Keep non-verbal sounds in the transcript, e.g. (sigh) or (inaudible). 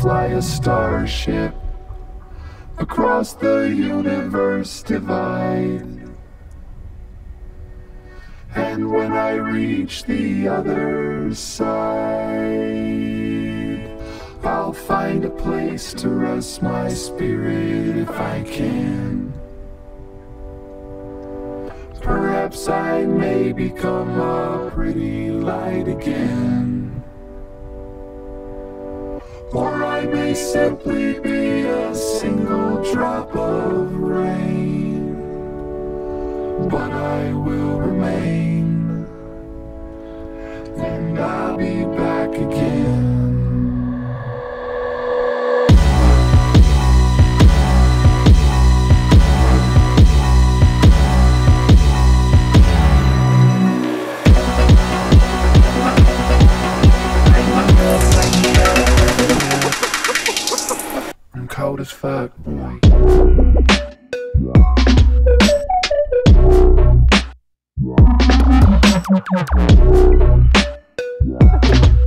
fly a starship across the universe divide. And when I reach the other side, I'll find a place to rest my spirit if I can. Perhaps I may become a pretty light again. May simply be a single drop of rain. But I will remain, and I'll be back cold as fuck, boy. We're (laughs)